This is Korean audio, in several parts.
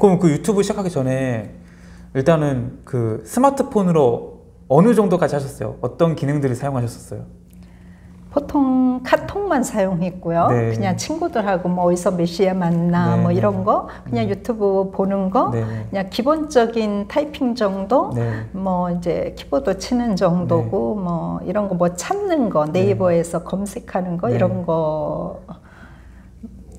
그럼 그 유튜브 시작하기 전에 일단은 그 스마트폰으로 어느 정도까지 하셨어요? 어떤 기능들을 사용하셨었어요? 보통 카톡만 사용했고요. 네. 그냥 친구들하고 뭐 어디서 몇 시에 만나 네, 뭐 네. 이런 거 그냥 유튜브 보는 거 네. 그냥 기본적인 타이핑 정도 네. 뭐 이제 키보드 치는 정도고 뭐 이런 거 뭐 찾는 거 네이버에서 검색하는 거 네. 이런 거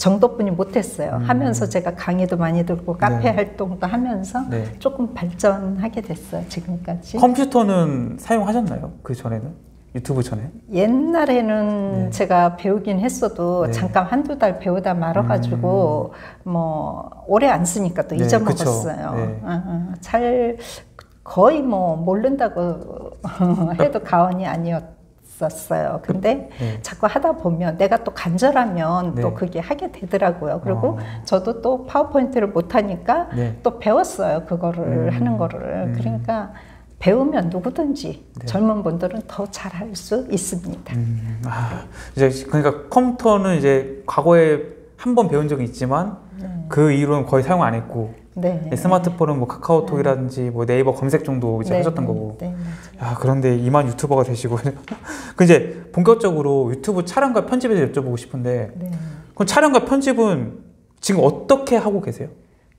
정도뿐이 못했어요. 음. 하면서 제가 강의도 많이 듣고 카페 네. 활동도 하면서 네. 조금 발전하게 됐어요. 지금까지. 컴퓨터는 사용하셨나요? 그 전에는? 유튜브 전에? 옛날에는 네. 제가 배우긴 했어도 네. 잠깐 한두 달 배우다 말아가지고 뭐 오래 안 쓰니까 또 네, 잊어먹었어요. 네. 어, 어, 잘 거의 뭐 모른다고 해도 과언이 아니었 었어요. 근데 네. 자꾸 하다 보면 내가 또 간절하면 네. 또 그게 하게 되더라고요. 그리고 어. 저도 또 파워포인트를 못하니까 네. 또 배웠어요. 그거를 음. 하는 거를. 음. 그러니까 배우면 누구든지 네. 젊은 분들은 더 잘할 수 있습니다. 음, 아, 이제 그러니까 컴퓨터는 이제 과거에 한 번 배운 적이 있지만 그 이후로는 거의 사용 안 했고 네. 스마트폰은 뭐 카카오톡이라든지 뭐 네이버 검색 정도 이제 네, 하셨던 네, 거고. 네, 맞아요. 야 그런데 이만 유튜버가 되시고 그 이제 본격적으로 유튜브 촬영과 편집에 대해 여쭤보고 싶은데 네. 그럼 촬영과 편집은 지금 어떻게 하고 계세요?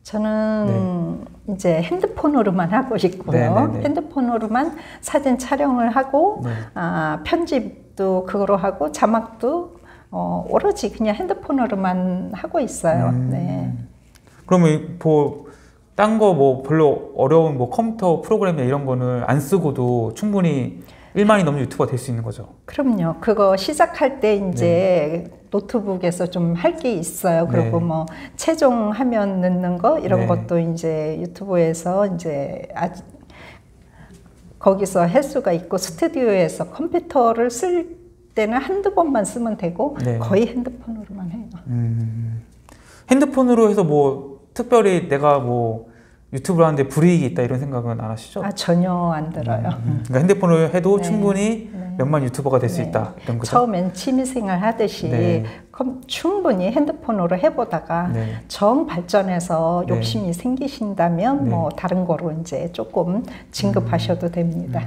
저는 이제 핸드폰으로만 하고 있고요. 네, 네, 네. 핸드폰으로만 사진 촬영을 하고 네. 아, 편집도 그거로 하고 자막도 어, 오로지 그냥 핸드폰으로만 하고 있어요. 음. 네. 그러면 뭐 딴 거 뭐 별로 어려운 뭐 컴퓨터 프로그램이나 이런 거는 안 쓰고도 충분히 1만이 넘는 유튜버가 될 수 있는 거죠. 그럼요. 그거 시작할 때 이제 노트북에서 좀 할 게 있어요. 그리고 네. 뭐 최종 화면 넣는 거 이런 네. 것도 이제 유튜브에서 이제 아주 거기서 할 수가 있고 스튜디오에서 컴퓨터를 쓸 때는 한두 번만 쓰면 되고 네. 거의 핸드폰으로만 해요. 음, 핸드폰으로 해서 뭐 특별히 내가 뭐 유튜브를 하는데 불이익이 있다 이런 생각은 안 하시죠? 아 전혀 안 들어요. 음, 그러니까 핸드폰으로 해도 네. 충분히 네. 몇만 유튜버가 될수 네. 있다 이런 거죠. 처음엔 취미생활 하듯이 네. 컴- 충분히 핸드폰으로 해보다가 네. 정 발전해서 네. 욕심이 생기신다면 네. 뭐 다른 거로 이제 조금 진급하셔도 됩니다.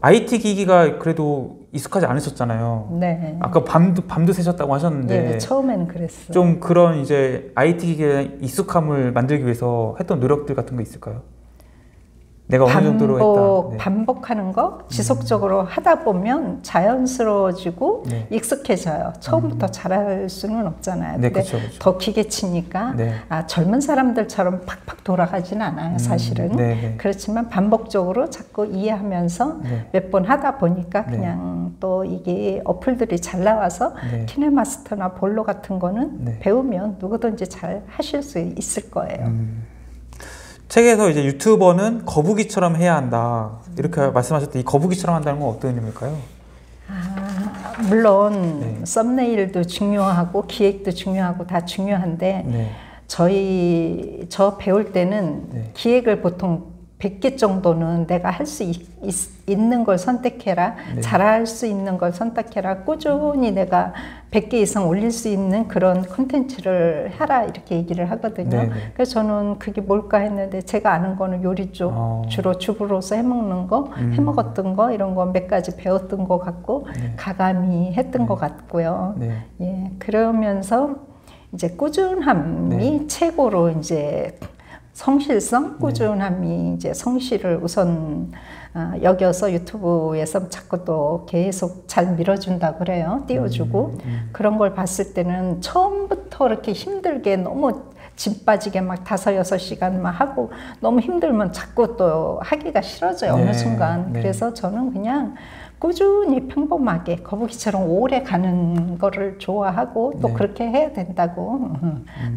IT 기기가 그래도 익숙하지 않으셨잖아요. 네. 아까 밤도 밤도 새셨다고 하셨는데 예, 처음에는 그랬어요. 좀 그런 이제 IT 기기에 익숙함을 만들기 위해서 했던 노력들 같은 거 있을까요? 내가 어느 정도로 반복, 했다. 네. 반복하는 거 지속적으로 하다 보면 자연스러워지고 네. 익숙해져요. 처음부터 잘할 수는 없잖아요. 네, 근데 그쵸, 그쵸. 더 기계 치니까 네. 아, 젊은 사람들처럼 팍팍 돌아가지는 않아요, 사실은. 음, 네, 네. 그렇지만 반복적으로 자꾸 이해하면서 네. 몇번 하다 보니까 네. 그냥 또 이게 어플들이 잘 나와서 네. 키네마스터나 볼로 같은 거는 네. 배우면 누구든지 잘 하실 수 있을 거예요. 음. 책에서 이제 유튜버는 거북이처럼 해야 한다 이렇게 말씀하셨는데 이 거북이처럼 한다는 건 어떤 의미일까요? 아, 물론 네. 썸네일도 중요하고 기획도 중요하고 다 중요한데 네. 저희 저 배울 때는 네. 기획을 보통 100개 정도는 내가 할 수 있는 걸 선택해라. 네. 잘할 수 있는 걸 선택해라. 꾸준히 내가 100개 이상 올릴 수 있는 그런 콘텐츠를 해라. 이렇게 얘기를 하거든요. 네, 네. 그래서 저는 그게 뭘까 했는데 제가 아는 거는 요리 쪽 어. 주로 주부로서 해먹는 거, 음. 해먹었던 거 이런 거 몇 가지 배웠던 것 같고 네. 가감히 했던 것 같고요. 네. 예, 그러면서 이제 꾸준함이 네. 최고로 이제 성실성, 꾸준함이 이제 성실을 우선 아, 여겨서 유튜브에서 자꾸 또 계속 잘 밀어준다 그래요. 띄워주고 음, 그런 걸 봤을 때는 처음부터 이렇게 힘들게 너무 진 빠지게 막 다섯 여섯 시간 만 하고 너무 힘들면 자꾸 또 하기가 싫어져요 네, 어느 순간. 네. 그래서 저는 그냥 꾸준히 평범하게 거북이처럼 오래 가는 거를 좋아하고 또 네. 그렇게 해야 된다고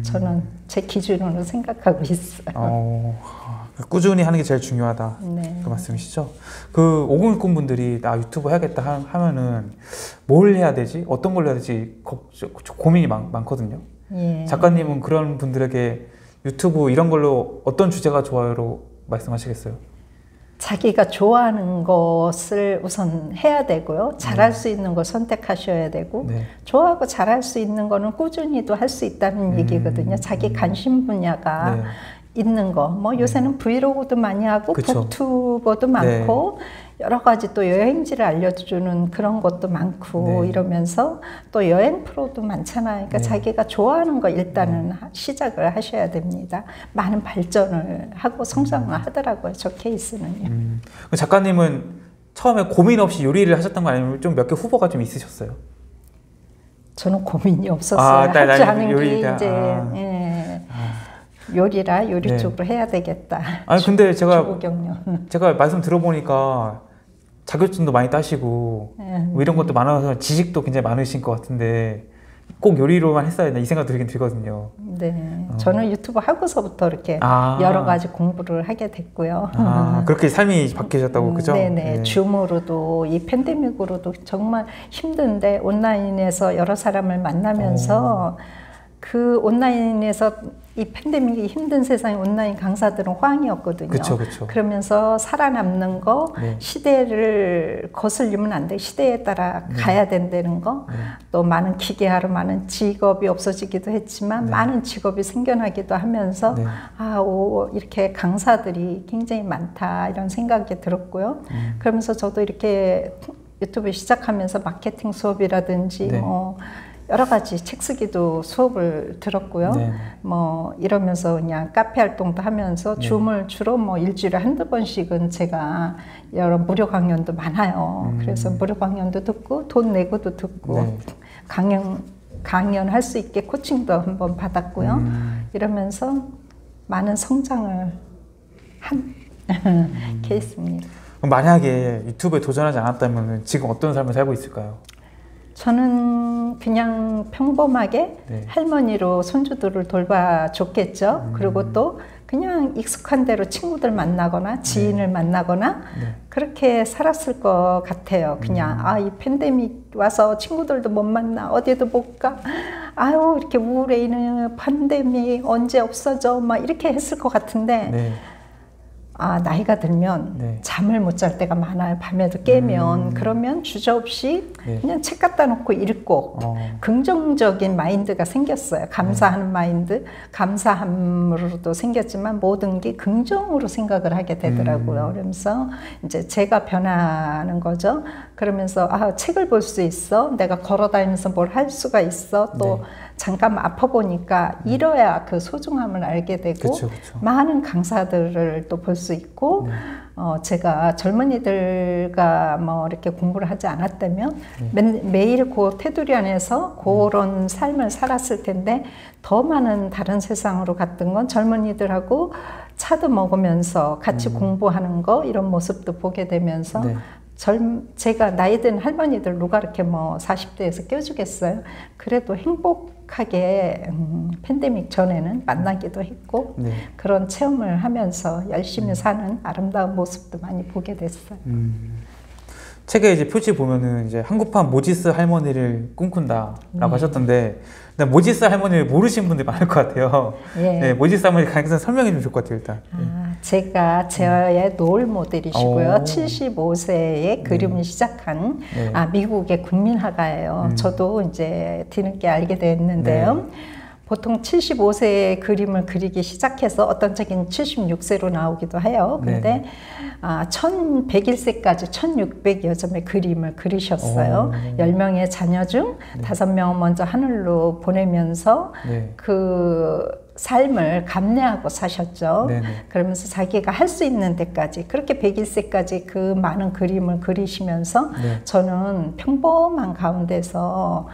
저는 제 기준으로 생각하고 있어요. 어, 꾸준히 하는 게 제일 중요하다. 네. 그 말씀이시죠? 그 오공일꾼 분들이 나 유튜브 해야겠다 하- 하면은 뭘 해야 되지? 어떤 걸 해야 되지? 고민이 많, 많거든요. 예. 작가님은 그런 분들에게 유튜브 이런 걸로 어떤 주제가 좋아요로 말씀하시겠어요? 자기가 좋아하는 것을 우선 해야 되고요. 잘할 수 있는 걸 선택하셔야 되고 네. 좋아하고 잘할 수 있는 거는 꾸준히도 할 수 있다는 얘기거든요. 자기 관심 분야가 음. 네. 있는 거. 뭐 요새는 브이로그도 많이 하고 그쵸. 북튜버도 많고 여러 가지 또 여행지를 알려주는 그런 것도 많고 네. 이러면서 또 여행 프로도 많잖아요. 그러니까 네. 자기가 좋아하는 거 일단은 하- 시작을 하셔야 됩니다. 많은 발전을 하고 성장을 하더라고요. 저 케이스는요. 음. 그럼 작가님은 처음에 고민 없이 요리를 하셨던 거 아니면 좀 몇 개 후보가 좀 있으셨어요? 저는 고민이 없었어요. 아, 나- 하지 나 않은 게 이제 아. 예. 요리라 요리 네. 쪽으로 해야 되겠다. 아니 근데 제가. 제가 말씀 들어보니까 자격증도 많이 따시고 예. 뭐 이런 것도 많아서 지식도 굉장히 많으신 것 같은데 꼭 요리로만 했어야 했나 이 생각 들긴 들거든요. 네, 저는 유튜브 하고서부터 이렇게 어. 아. 여러 가지 공부를 하게 됐고요. 아 그렇게 삶이 바뀌셨다고 음, 그죠? 네네. 네. 줌으로도 이 팬데믹으로도 정말 힘든데 온라인에서 여러 사람을 만나면서 그 온라인에서 이 팬데믹이 힘든 세상에 온라인 강사들은 호황이었거든요. 그쵸, 그쵸. 그러면서 살아남는 거, 네. 시대를 거슬리면 안 돼. 시대에 따라 가야 된다는 거. 네. 또 많은 기계하러 많은 직업이 없어지기도 했지만 많은 직업이 생겨나기도 하면서 네. 아, 오, 이렇게 강사들이 굉장히 많다 이런 생각이 들었고요. 음. 그러면서 저도 이렇게 유튜브 시작하면서 마케팅 수업이라든지 네. 뭐 여러 가지 책 쓰기도 수업을 들었고요. 네. 뭐 이러면서 그냥 카페 활동도 하면서 네. 줌을 주로 뭐 일주일에 한두 번씩은 제가 여러 무료 강연도 많아요. 그래서 무료 강연도 듣고 돈 내고도 듣고 음. 네. 강연 강연할 수 있게 코칭도 한번 받았고요. 음. 이러면서 많은 성장을 한 케이스입니다. 만약에 유튜브에 도전하지 않았다면 지금 어떤 삶을 살고 있을까요? 저는 그냥 평범하게 네. 할머니로 손주들을 돌봐줬겠죠. 그리고 또 그냥 익숙한 대로 친구들 만나거나 지인을 만나거나 네. 그렇게 살았을 것 같아요. 그냥 아이 팬데믹 와서 친구들도 못 만나 어디도 못 가. 아유 이렇게 우울해 있는 팬데믹 언제 없어져 막 이렇게 했을 것 같은데 네. 아 나이가 들면 네. 잠을 못 잘 때가 많아요. 밤에도 깨면 그러면 주저없이 네. 그냥 책 갖다 놓고 읽고 어. 긍정적인 마인드가 생겼어요. 감사하는 마인드, 감사함으로도 생겼지만 모든 게 긍정으로 생각을 하게 되더라고요. 그러면서 이제 제가 변하는 거죠. 그러면서 아 책을 볼 수 있어, 내가 걸어 다니면서 뭘 할 수가 있어, 또 네. 잠깐 아파 보니까 잃어야 그 소중함을 알게 되고 그쵸, 그쵸. 많은 강사들을 또 볼 수 있고 어, 제가 젊은이들과 뭐 이렇게 공부를 하지 않았다면 매, 매일 그 테두리 안에서 그런 삶을 살았을 텐데 더 많은 다른 세상으로 갔던 건 젊은이들하고 차도 먹으면서 같이 공부하는 거 이런 모습도 보게 되면서 네. 젊 제가 나이 든 할머니들 누가 이렇게 뭐 40대에서 껴주겠어요. 그래도 행복 하게 음, 팬데믹 전에는 만나기도 했고 네. 그런 체험을 하면서 열심히 사는 아름다운 모습도 많이 보게 됐어요. 음. 책에 이제 표지 보면은 이제 한국판 모지스 할머니를 꿈꾼다라고 네. 하셨던데 근데 모지스 할머니를 모르시는 분들이 많을 것 같아요. 예. 네, 모지스 할머니 가능성 설명해 주면 좋을 것 같아요 일단. 네. 아, 제가 저의 롤 모델이시고요. 오. 75세에 그림을 시작한 네. 아, 미국의 국민화가예요. 음. 저도 이제 뒤늦게 알게 됐는데요. 보통 75세에 그림을 그리기 시작해서 어떤 책은 76세로 나오기도 해요. 근데 네. 아, 1101세까지 1600여 점의 그림을 그리셨어요. 오. 10명의 자녀 중 다섯 명은 먼저 하늘로 보내면서 네. 그 삶을 감내하고 사셨죠. 네네. 그러면서 자기가 할 수 있는 데까지 그렇게 101세까지 그 많은 그림을 그리시면서 네. 저는 평범한 가운데서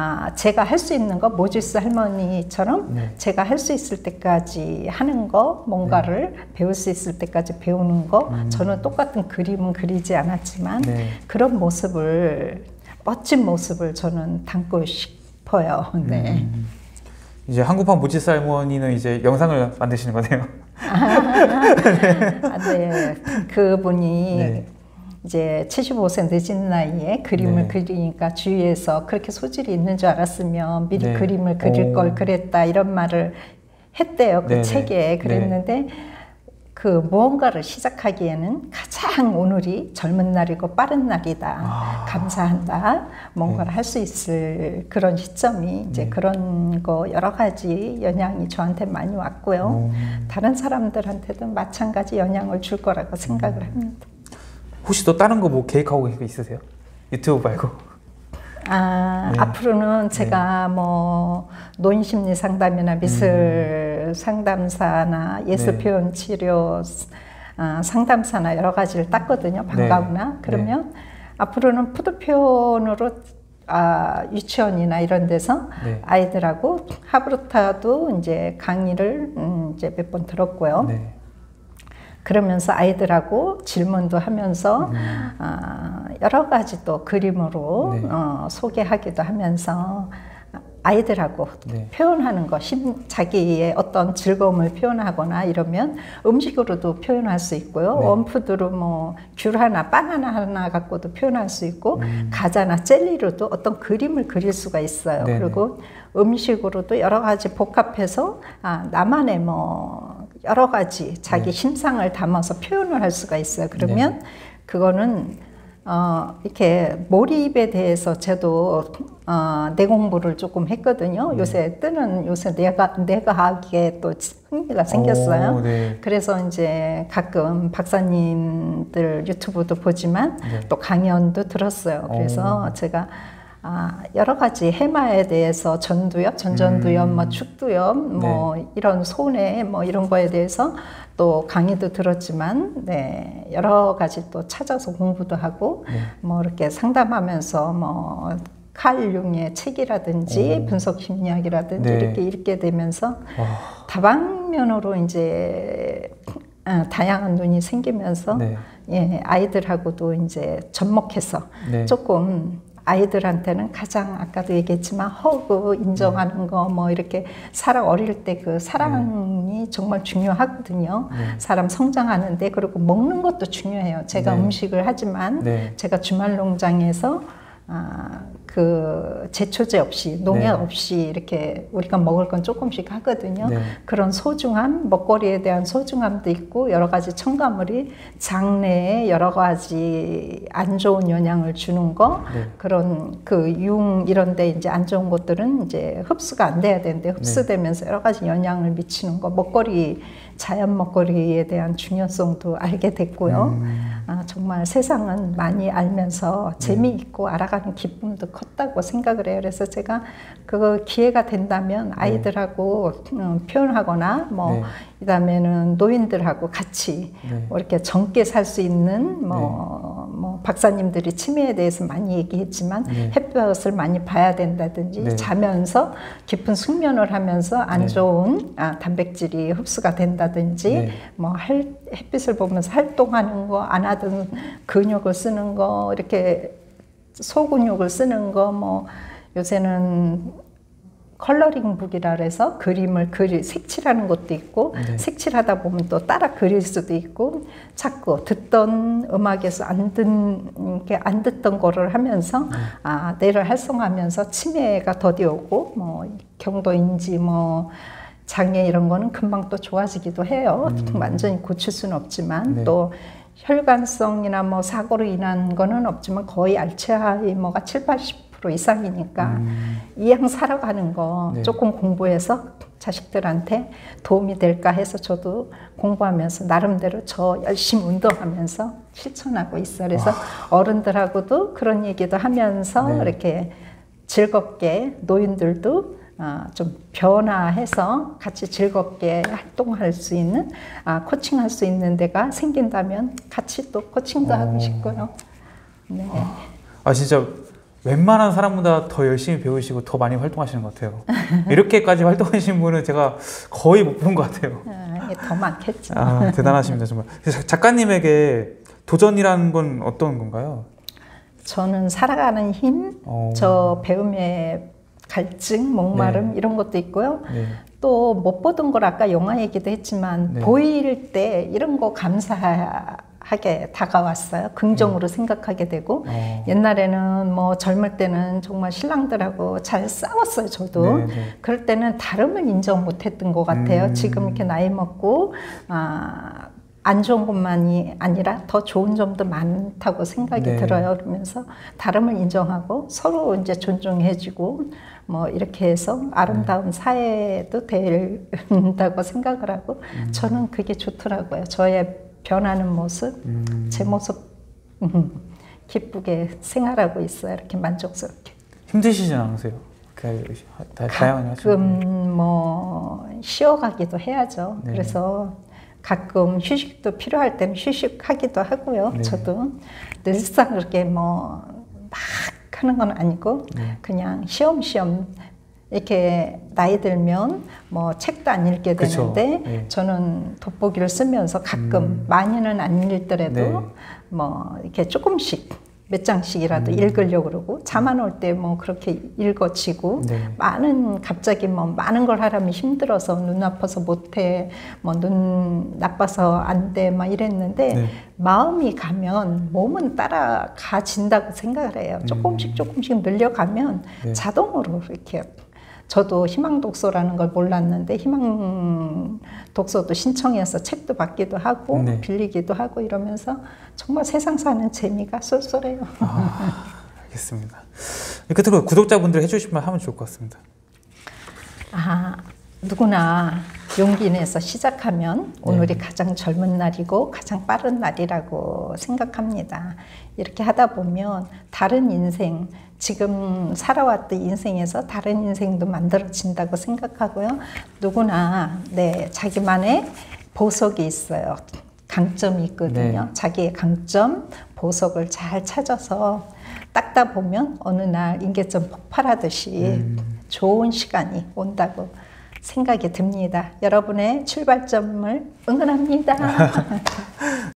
아, 제가 할 수 있는 거 모지스 할머니처럼 네. 제가 할 수 있을 때까지 하는 거 뭔가를 배울 수 있을 때까지 배우는 거 저는 똑같은 그림은 그리지 않았지만 네. 그런 모습을 멋진 모습을 저는 담고 싶어요. 네. 이제 한국판 모지스 할머니는 이제 영상을 만드시는 거네요. 아, 네. 그분이 네. 이제 75세 늦은 나이에 그림을 네. 그리니까 주위에서 그렇게 소질이 있는 줄 알았으면 미리 네. 그림을 그릴 오. 걸 그랬다 이런 말을 했대요. 그 네네. 책에 그랬는데 그 무언가를 시작하기에는 가장 오늘이 젊은 날이고 빠른 날이다. 아. 감사한다. 뭔가를 네. 할수 있을 그런 시점이 이제 네. 그런 거 여러 가지 영향이 저한테 많이 왔고요. 음. 다른 사람들한테도 마찬가지 영향을 줄 거라고 생각을 합니다. 혹시 또 다른 거 뭐 계획하고 있으세요? 유튜브 말고. 아, 네. 앞으로는 제가 뭐 노인심리 상담이나 미술 상담사나 예술 네. 표현 치료 아, 상담사나 여러 가지를 땄거든요. 방과후나. 네. 그러면 앞으로는 food 표현으로 아, 유치원이나 이런 데서 네. 아이들하고 하브루타도 이제 강의를 음, 이제 몇 번 들었고요. 네. 그러면서 아이들하고 질문도 하면서 음. 아, 여러 가지 또 그림으로 네. 어, 소개하기도 하면서 아이들하고 네. 표현하는 것, 심, 자기의 어떤 즐거움을 표현하거나 이러면 음식으로도 표현할 수 있고요. 네. 원푸드로 뭐 귤 하나, 바나나 하나 갖고도 표현할 수 있고 음. 가자나 젤리로도 어떤 그림을 그릴 수가 있어요. 네네. 그리고 음식으로도 여러 가지 복합해서 아, 나만의 뭐 여러 가지 자기 네. 심상을 담아서 표현을 할 수가 있어요. 그러면 그거는 어, 이렇게 몰입에 대해서 저도 어, 내 공부를 조금 했거든요. 네. 요새 뜨는 요새 내가 내과학에 또 흥미가 생겼어요. 오, 네. 그래서 이제 가끔 박사님들 유튜브도 보지만 네. 또 강연도 들었어요. 그래서 제가 아, 여러 가지 해마에 대해서 전두엽, 전전두엽, 음. 뭐 축두엽, 뭐 이런 손해 뭐 이런 거에 대해서 또 강의도 들었지만 네, 여러 가지 또 찾아서 공부도 하고 네. 뭐 이렇게 상담하면서 뭐 칼 융의 책이라든지 오. 분석 심리학이라든지 네. 이렇게 읽게 되면서 와, 다방면으로 이제 어, 다양한 눈이 생기면서 네. 예, 아이들하고도 이제 접목해서 네. 조금 아이들한테는 가장 아까도 얘기했지만 허그 인정하는 거 뭐 이렇게 사람 어릴 때 그 사랑이 정말 중요하거든요. 네. 사람 성장하는데 그리고 먹는 것도 중요해요. 제가 네. 음식을 하지만 네. 제가 주말 농장에서 아, 그 제초제 없이 농약 네. 없이 이렇게 우리가 먹을 건 조금씩 하거든요. 네. 그런 소중함, 먹거리에 대한 소중함도 있고 여러 가지 첨가물이 장내에 여러 가지 안 좋은 영향을 주는 거 네. 그런 그 융 이런데 이제 안 좋은 것들은 이제 흡수가 안 돼야 되는데 흡수되면서 여러 가지 영향을 미치는 거 먹거리 자연 먹거리에 대한 중요성도 알게 됐고요. 음. 아, 정말 세상은 많이 알면서 네. 재미있고 알아가는 기쁨도 컸다고 생각을 해요. 그래서 제가 그 기회가 된다면 아이들하고 음, 표현하거나 뭐 네. 그다음에는 노인들하고 같이 네. 뭐 이렇게 젊게 살 수 있는 뭐, 뭐 박사님들이 치매에 대해서 많이 얘기했지만 네. 햇볕을 많이 봐야 된다든지 네. 자면서 깊은 숙면을 하면서 안 네. 좋은 아, 단백질이 흡수가 된다 든지 네. 뭐 할, 햇빛을 보면서 활동하는 거 안 하던 근육을 쓰는 거 이렇게 소근육을 쓰는 거 뭐 요새는 컬러링 북이라 그래서 그림을 그리 색칠하는 것도 있고 네. 색칠하다 보면 또 따라 그릴 수도 있고 자꾸 듣던 음악에서 안, 듣, 이렇게 안 듣던 거를 하면서 네. 아 뇌를 활성화하면서 치매가 더디 오고 뭐 경도인지 뭐 장애 이런 거는 금방 또 좋아지기도 해요. 완전히 고칠 수는 없지만 음. 네. 또 혈관성이나 뭐 사고로 인한 거는 없지만 거의 알츠하이머가 7, 80% 이상이니까 이왕 살아가는 거 음. 네. 조금 공부해서 자식들한테 도움이 될까 해서 저도 공부하면서 나름대로 저 열심히 운동하면서 실천하고 있어요. 그래서 어른들하고도 그런 얘기도 하면서 네. 이렇게 즐겁게 노인들도 아, 좀 변화해서 같이 즐겁게 활동할 수 있는 아, 코칭할 수 있는 데가 생긴다면 같이 또 코칭도 하고 오. 싶고요. 네. 아 진짜 웬만한 사람보다 더 열심히 배우시고 더 많이 활동하시는 것 같아요. 이렇게까지 활동하신 분은 제가 거의 못 본 것 같아요. 아, 더 많겠죠. 아 대단하십니다 정말. 작가님에게 도전이라는 건 어떤 건가요? 저는 살아가는 힘, 어, 저 배움의 갈증, 목마름 이런 것도 있고요. 네. 또못 보던 걸 아까 영화 얘기도 했지만 네. 보일 때 이런 거 감사 하게 다가왔어요. 긍정으로 생각하게 되고 어. 옛날에는 뭐 젊을 때는 정말 신랑들하고 잘 싸웠어요. 저도 네, 네. 그럴 때는 다름을 인정 못했던 것 같아요. 음. 지금 이렇게 나이 먹고 아. 안 좋은 것만이 아니라 더 좋은 점도 많다고 생각이 네. 들어요. 그러면서 다름을 인정하고 서로 이제 존중해주고 뭐 이렇게 해서 아름다운 사회도 된다고 생각을 하고 저는 그게 좋더라고요. 저의 변하는 모습, 제 모습 음, 기쁘게 생활하고 있어요. 이렇게 만족스럽게. 힘드시진 않으세요? 그 가끔 뭐 쉬어가기도 해야죠. 네. 그래서 가끔 휴식도 필요할 때는 휴식하기도 하고요. 네. 저도 늘상 그렇게 뭐 막 하는 건 아니고 네. 그냥 쉬엄쉬엄 이렇게 나이 들면 뭐 책도 안 읽게 그쵸. 되는데 네. 저는 돋보기를 쓰면서 가끔 음. 많이는 안 읽더라도 네. 뭐 이렇게 조금씩 몇 장씩이라도 음. 읽으려고 그러고 잠안 올 때 뭐 그렇게 읽어지고 네. 많은 갑자기 뭐 많은 걸 하려면 힘들어서 눈 아파서 못해 뭐 눈 나빠서 안 돼 막 이랬는데 네. 마음이 가면 몸은 따라가진다고 생각을 해요. 조금씩 조금씩 늘려가면 음. 네. 자동으로 이렇게 저도 희망 독서라는 걸 몰랐는데 희망 독서도 신청해서 책도 받기도 하고 네. 빌리기도 하고 이러면서 정말 세상 사는 재미가 쏠쏠해요. 알겠습니다. 끝으로 구독자분들 해주실 말 하면 좋을 것 같습니다. 아, 누구나 용기 내서 시작하면 오늘이 가장 젊은 날이고 가장 빠른 날이라고 생각합니다. 이렇게 하다 보면 다른 인생, 지금 살아왔던 인생에서 다른 인생도 만들어진다고 생각하고요. 누구나 네, 자기만의 보석이 있어요. 강점이 있거든요. 네. 자기의 강점, 보석을 잘 찾아서 닦다 보면 어느 날 인계점 폭발하듯이 좋은 시간이 온다고 생각이 듭니다. 여러분의 출발점을 응원합니다.